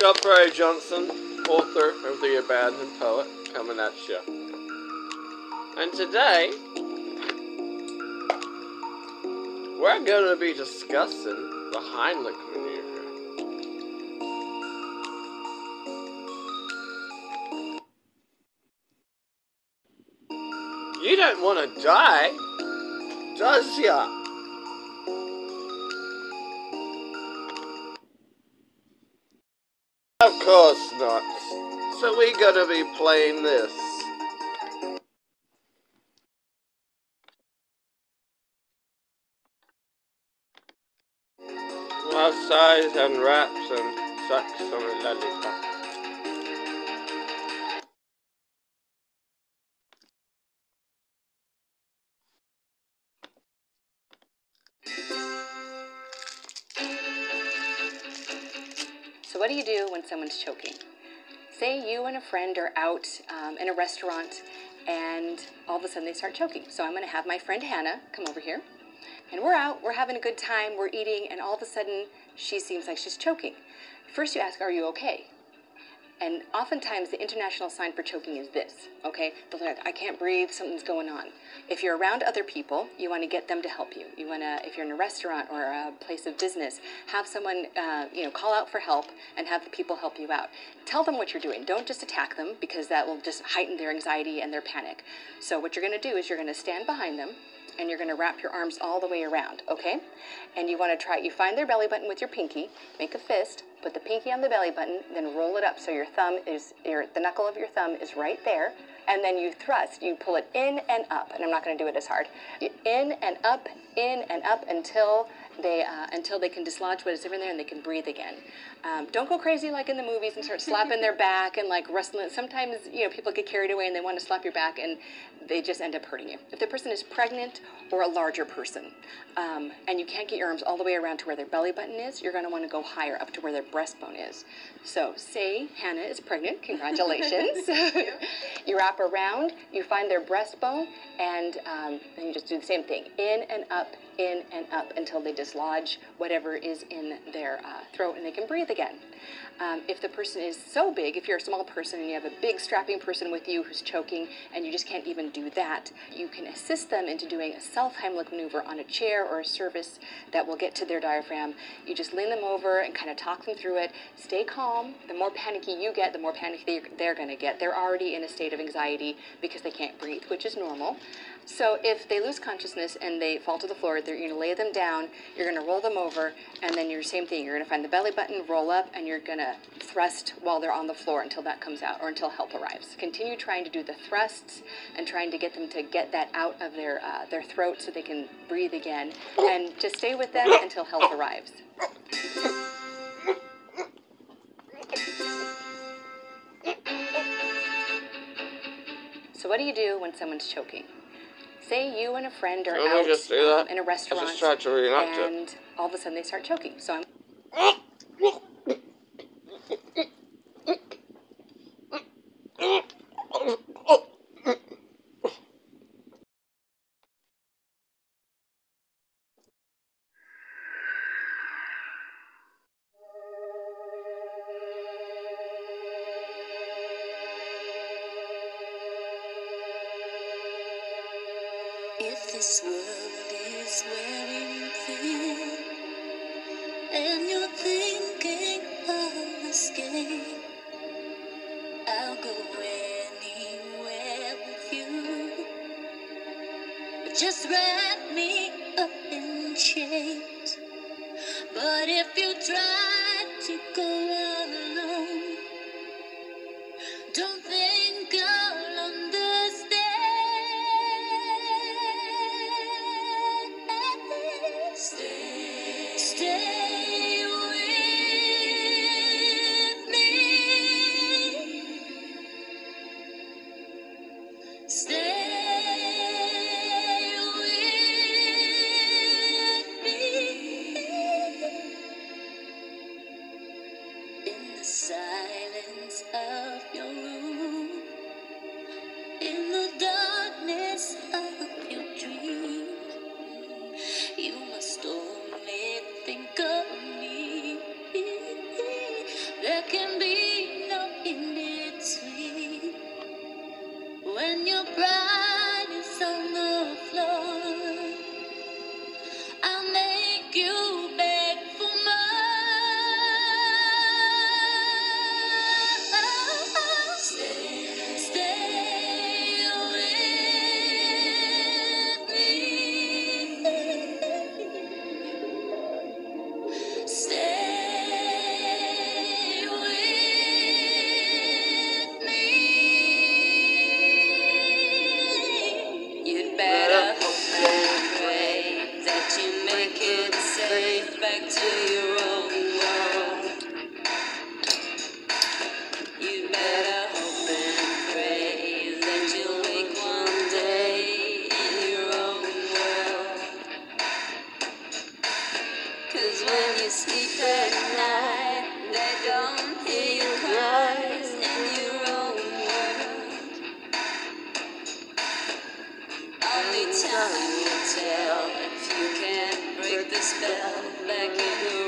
Perry Johnson, author of The Abandoned Poet, coming at you. And today, we're going to be discussing the Heimlich maneuver. You don't want to die, does ya? Course not. So we gotta be playing this. Love sighs and raps and sucks on a lollipop. What do you do when someone's choking? Say you and a friend are out um, in a restaurant and all of a sudden they start choking. So, I'm going to have my friend Hannah come over here. And we're out, we're having a good time, we're eating, and all of a sudden she seems like she's choking. First, you ask, Are you okay? And oftentimes, the international sign for choking is this, okay? They'll like, I can't breathe, something's going on. If you're around other people, you want to get them to help you. You want to, if you're in a restaurant or a place of business, have someone, uh, you know, call out for help and have the people help you out. Tell them what you're doing. Don't just attack them because that will just heighten their anxiety and their panic. So, what you're going to do is you're going to stand behind them and you're going to wrap your arms all the way around, okay? And you want to try, you find their belly button with your pinky, make a fist, put the pinky on the belly button, then roll it up so your thumb is, your, the knuckle of your thumb is right there. And then you thrust, you pull it in and up, and I'm not going to do it as hard. In and up, in and up until they uh, until they can dislodge what is in there and they can breathe again. Um, don't go crazy like in the movies and start slapping their back and like wrestling. Sometimes you know people get carried away and they want to slap your back and they just end up hurting you. If the person is pregnant or a larger person, um, and you can't get your arms all the way around to where their belly button is, you're going to want to go higher up to where their breastbone is. So say Hannah is pregnant. Congratulations. you wrap around, you find their breastbone, and um, then you just do the same thing: in and up, in and up until they dislodge whatever is in their uh, throat and they can breathe again. Um, if the person is so big, if you're a small person and you have a big strapping person with you who's choking and you just can't even do that, you can assist them into doing a self Heimlich maneuver on a chair or a surface that will get to their diaphragm. You just lean them over and kind of talk them through it. Stay calm. The more panicky you get, the more panicky they're going to get. They're already in a state of anxiety because they can't breathe, which is normal. So if they lose consciousness and they fall to the floor, you're going to lay them down, you're going to roll them over, and then you're same thing. You're going to find the belly button, roll up, and you're going to thrust while they're on the floor until that comes out or until help arrives. Continue trying to do the thrusts and trying to get them to get that out of their uh, their throat so they can breathe again, and just stay with them until help arrives. So what do you do when someone's choking? Say you and a friend are me out just do that. um, in a restaurant just tried to reenact it. and all of a sudden they start choking. So I'm I'll go anywhere with you. Just wrap me up in chains. But if you try to go when you're proud. Time will tell if you can't break the spell back in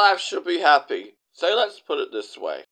life should be happy. So let's put it this way.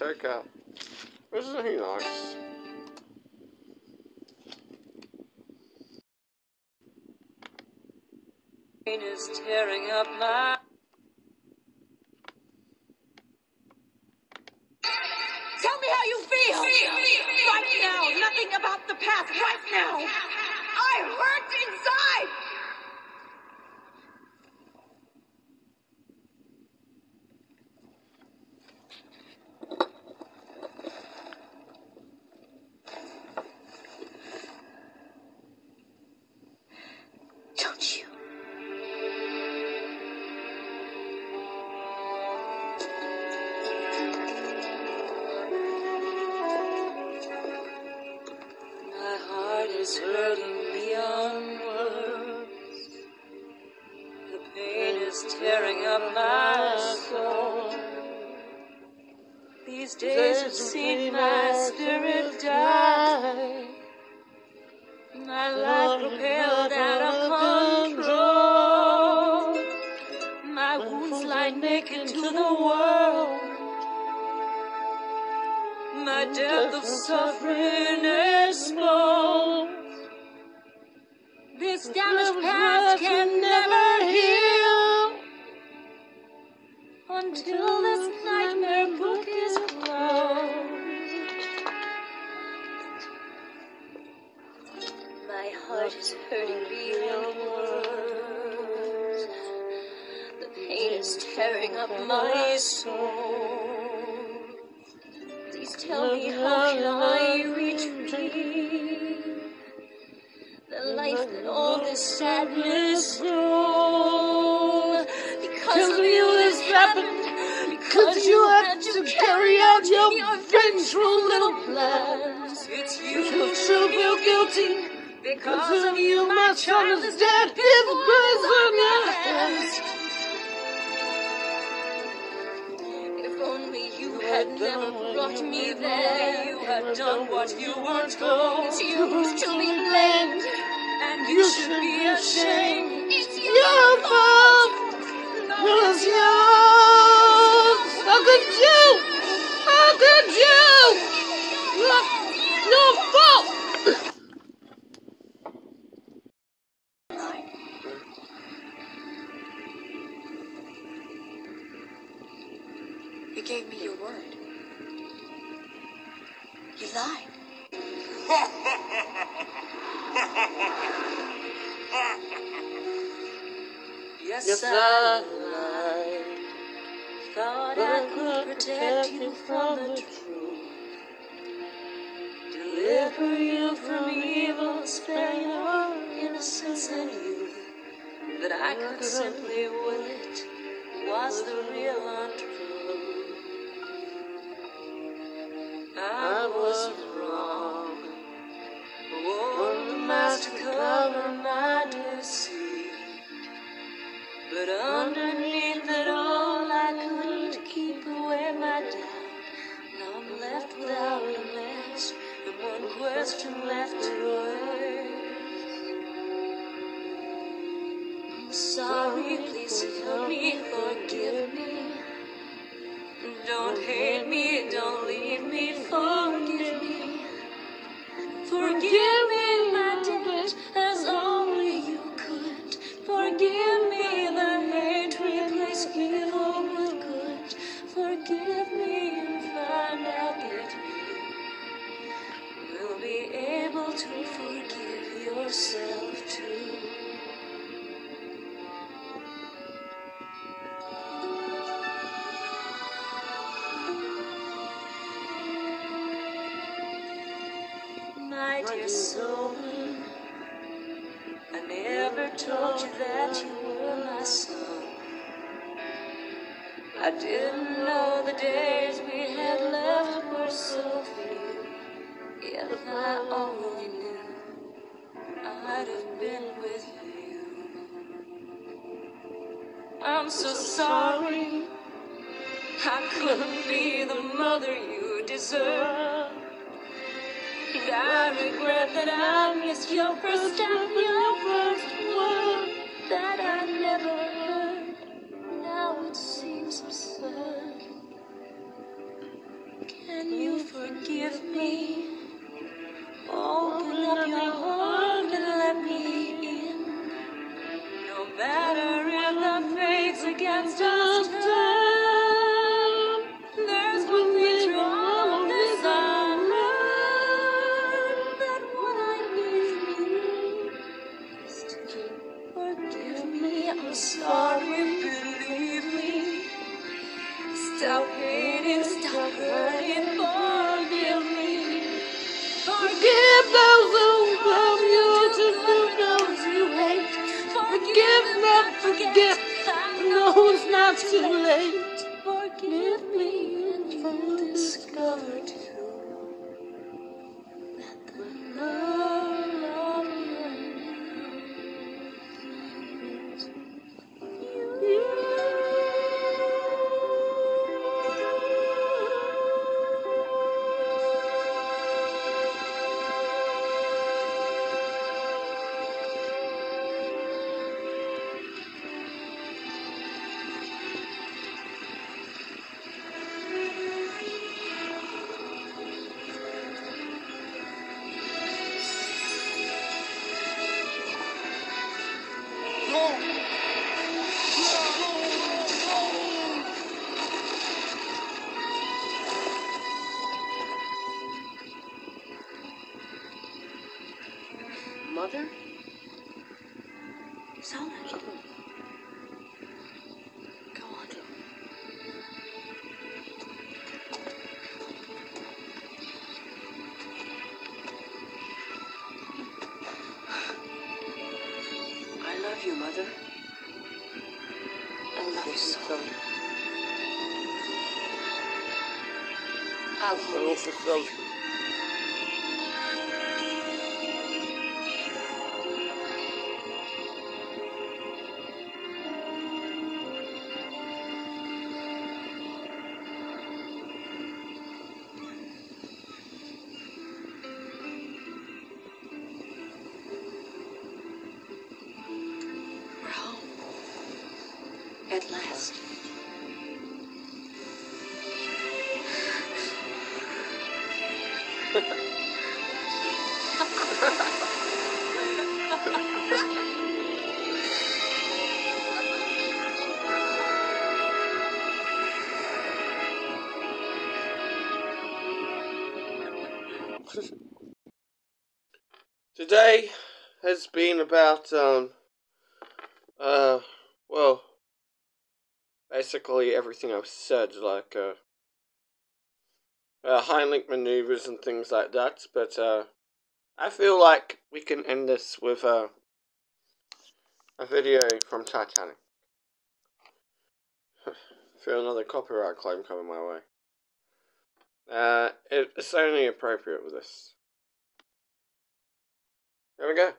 Me takeout. Isn't he nice? Pain is tearing up my. Tell me how you feel. Right now, nothing about the past. Right now. I hurt inside. These days have seen my spirit die. My life propelled out of control. My wounds lie naked to the world. My depth of suffering explodes. This damaged past can never heal until my soul. Please tell me how can I retrieve the life that all this sadness stole? Because of you this happened. Because you had to carry out your vengeful little plans. It's you who should feel guilty. Because of you, my child is dead. His blood's on your hands. Never brought me there, you had done what you were told. It's you to be blamed, and you should be ashamed. It's your fault. It was yours. How could You lied. Yes, Yes, I I lied. Thought I could protect you from the truth. Deliver you from evil, spare your innocence and youth. That I could simply will it was the real untruth. your first time. love you, Mother. I love you so. I love you. being about um uh well basically everything I've said like uh, uh Heimlich maneuvers and things like that but uh I feel like we can end this with uh, a video from Titanic. feel another copyright claim coming my way. Uh, it, it's only appropriate with this. There we go.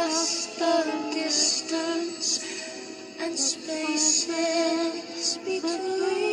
across the distance and spaces between.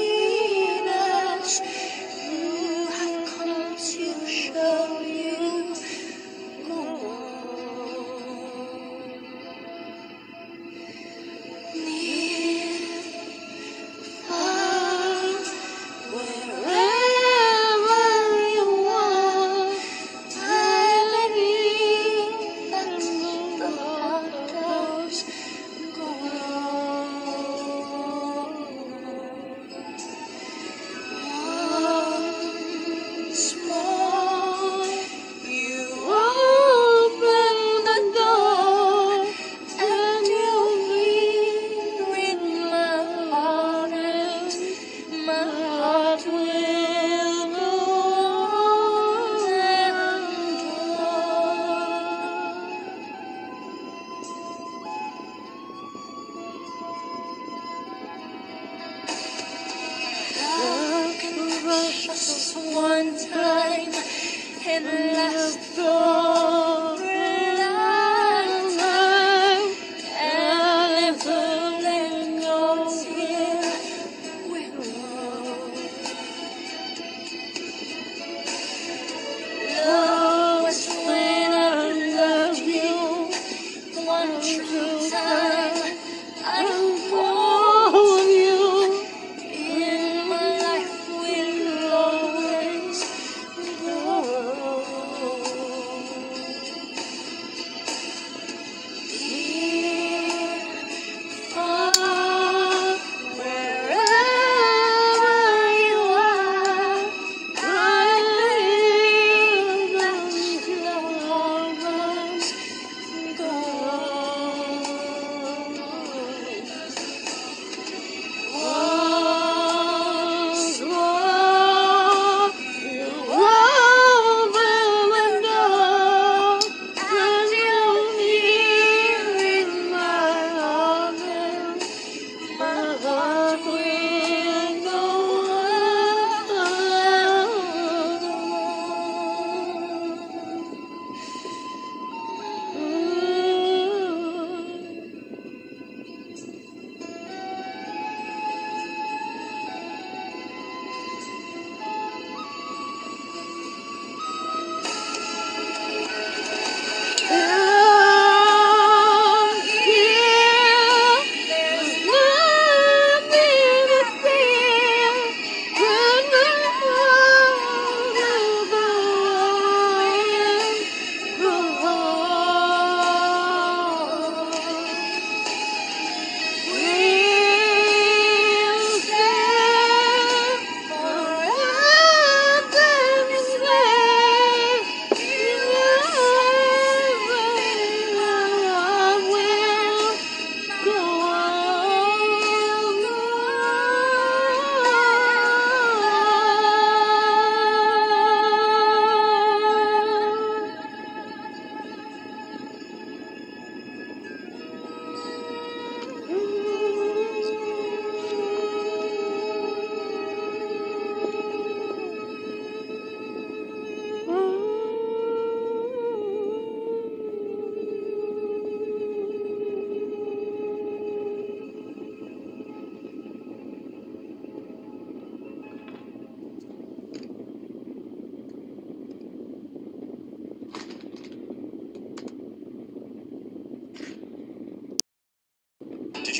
And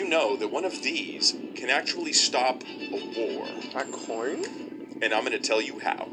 you know that one of these can actually stop a war? A coin? And I'm going to tell you how.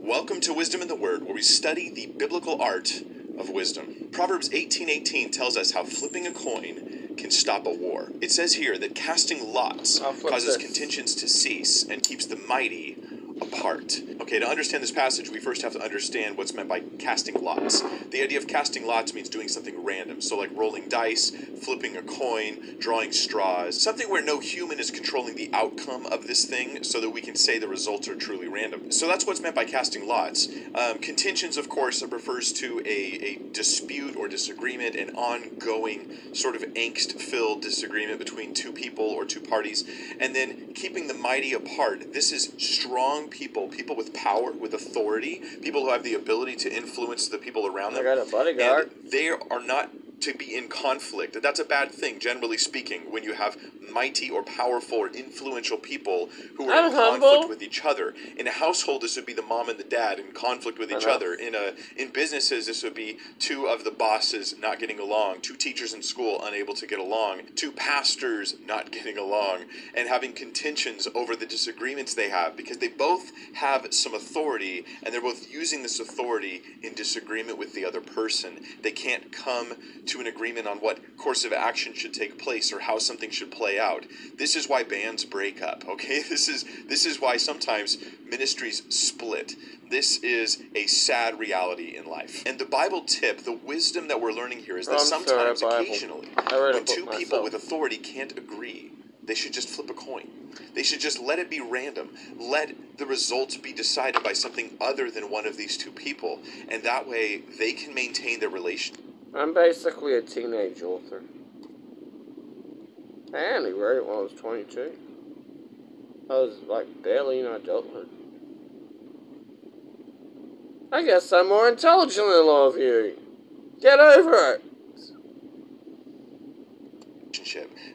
Welcome to Wisdom in the Word, where we study the biblical art of wisdom. Proverbs 18:18 tells us how flipping a coin can stop a war. It says here that casting lots causes this. contentions to cease and keeps the mighty apart. Okay, to understand this passage, we first have to understand what's meant by casting lots. The idea of casting lots means doing something random. So, like rolling dice, flipping a coin, drawing straws, something where no human is controlling the outcome of this thing so that we can say the results are truly random. So, that's what's meant by casting lots. Um, contentions, of course, refers to a, a dispute or disagreement, an ongoing sort of angst filled disagreement between two people or two parties. And then keeping the mighty apart. This is strong people, people with power, with authority, people who have the ability to influence the people around I them. got a bodyguard. And they are not to be in conflict. That's a bad thing, generally speaking, when you have mighty or powerful or influential people who are I'm in humble. conflict with each other. In a household, this would be the mom and the dad in conflict with each Uh-huh. other. In a in businesses, this would be two of the bosses not getting along, two teachers in school unable to get along, two pastors not getting along, and having contentions over the disagreements they have because they both have some authority and they're both using this authority in disagreement with the other person. They can't come to an agreement on what course of action should take place or how something should play out. This is why bands break up, okay? This is this is why sometimes ministries split. This is a sad reality in life. And the Bible tip, the wisdom that we're learning here is that I'm sometimes Bible. occasionally I read a when two people with authority can't agree, they should just flip a coin. They should just let it be random. Let the results be decided by something other than one of these two people. And that way they can maintain their relation. I'm basically a teenage author. And he wrote it when I was 22. I was like barely in adulthood. I guess I'm more intelligent than all of you. Get over it.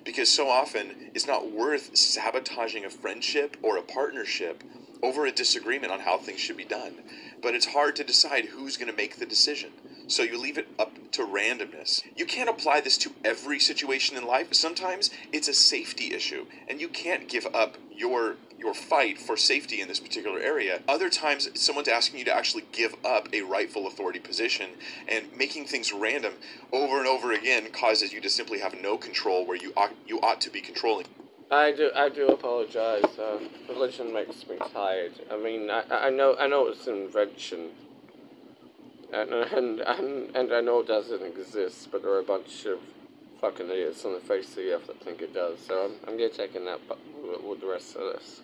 because so often it's not worth sabotaging a friendship or a partnership over a disagreement on how things should be done. But it's hard to decide who's going to make the decision. So you leave it up to randomness. You can't apply this to every situation in life. Sometimes it's a safety issue and you can't give up your your fight for safety in this particular area. Other times someone's asking you to actually give up a rightful authority position and making things random over and over again causes you to simply have no control where you ought you ought to be controlling. I do, I do apologize. Uh, religion makes me tired. I mean, I, I know, I know it's an invention, and and and, and I know it doesn't exist, but there are a bunch of fucking idiots on the face of the earth that think it does. So I'm, I'm gonna take a nap with, with the rest of this.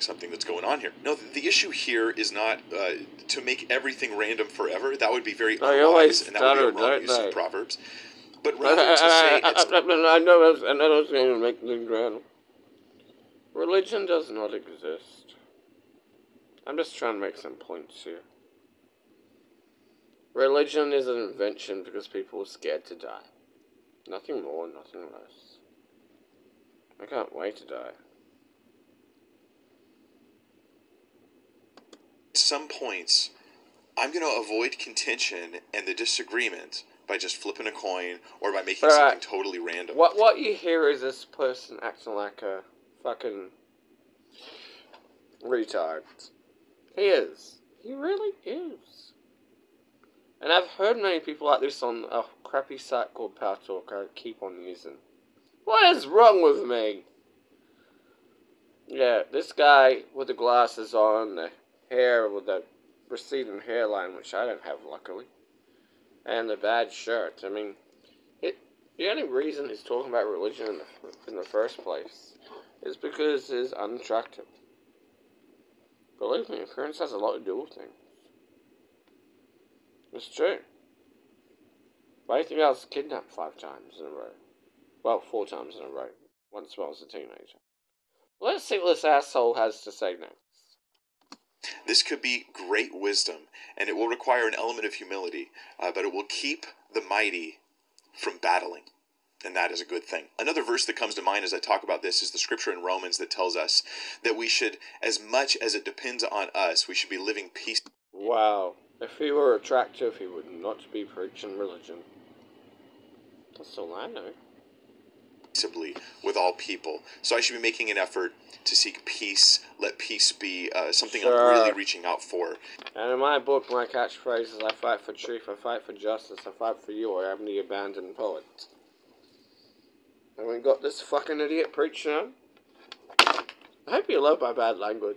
something that's going on here. No, the issue here is not uh, to make everything random forever. That would be very unwise, and that would be a wrong use of proverbs. But I, rather to say I, it's I, I, I know, I know it's going to make things random. Religion does not exist. I'm just trying to make some points here. Religion is an invention because people are scared to die. Nothing more, nothing less. I can't wait to die. at some points, I'm going to avoid contention and the disagreement by just flipping a coin or by making something totally random. What what you hear is this person acting like a fucking retard. He is. He really is. And I've heard many people like this on a crappy site called Power Talk I keep on using. What is wrong with me? Yeah, this guy with the glasses on, the hair with the receding hairline, which I don't have luckily, and the bad shirt. I mean, it, the only reason he's talking about religion in the, in the first place is because he's unattractive. Believe me, appearance has a lot to do with things. It's true. You think I was kidnapped five times in a row? Well, four times in a row. Once when I was a teenager. Let's see what this asshole has to say next. This could be great wisdom, and it will require an element of humility, uh, but it will keep the mighty from battling. And that is a good thing. Another verse that comes to mind as I talk about this is the scripture in Romans that tells us that we should, as much as it depends on us, we should be living peace. Wow. If he were attractive, he would not be preaching religion. That's all I know. peaceably with all people. So I should be making an effort to seek peace. Let peace be uh, something I'm really reaching out for. And in my book, my catchphrase is I fight for truth, I fight for justice, I fight for you, I am the abandoned poet. And we got this fucking idiot preaching on. I hope you love my bad language.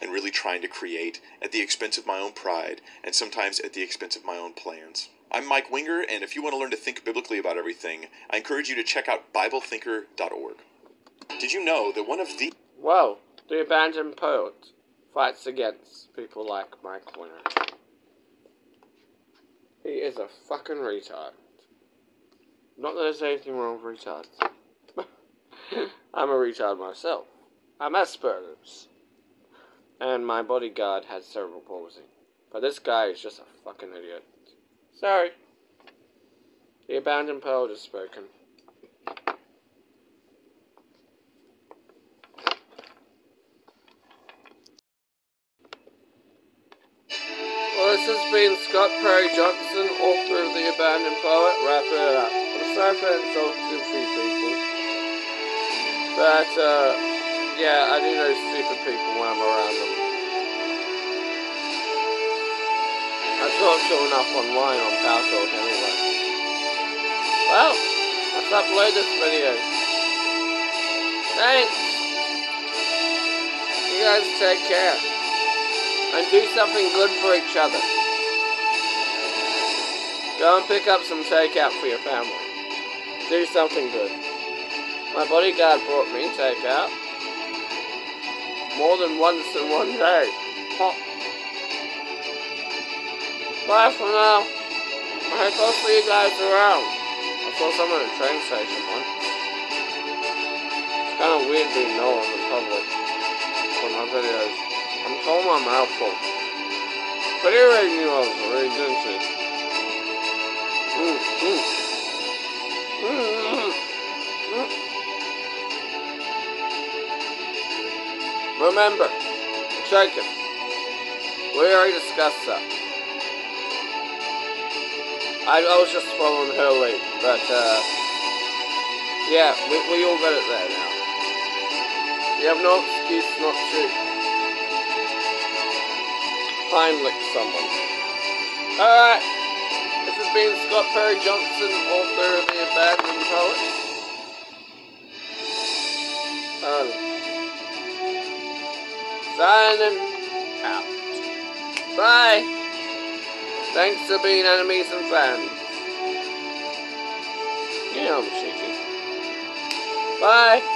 and really trying to create at the expense of my own pride and sometimes at the expense of my own plans. I'm Mike Winger, and if you want to learn to think biblically about everything, I encourage you to check out BibleThinker.org. Did you know that one of the Well, the abandoned poet fights against people like Mike Winger. He is a fucking retard. Not that there's anything wrong with retards. I'm a retard myself. I'm Asperger's. And my bodyguard has cerebral palsy. But this guy is just a fucking idiot. Sorry. The abandoned poet has spoken. Well, this has been Scott Perry Johnson, author of The Abandoned Poet, wrapping it up. Sorry for insulting a few people. But, uh, yeah, I do know stupid people when I'm around them. I talk to enough online on Power anyway. Well, let's upload this video. Thanks. You guys take care and do something good for each other. Go and pick up some takeout for your family. Do something good. My bodyguard brought me takeout more than once in one day. Huh. Bye for now. I hope I'll see you guys around. I saw someone at a train station once. It's kind of weird being known in public for my videos. I'm calling my mouth full. But you already knew I was already. Mm, mm. Remember, chicken. We already discussed that. I, I was just following her lead, but uh, yeah, we, we all got it there now. You have no excuse not to Heimlich someone. Alright, been Scott Perry Johnson, author of The Abandoned Poet. Um, signing out. Bye. Thanks for being enemies and fans. Yeah, I'm cheeky. Bye.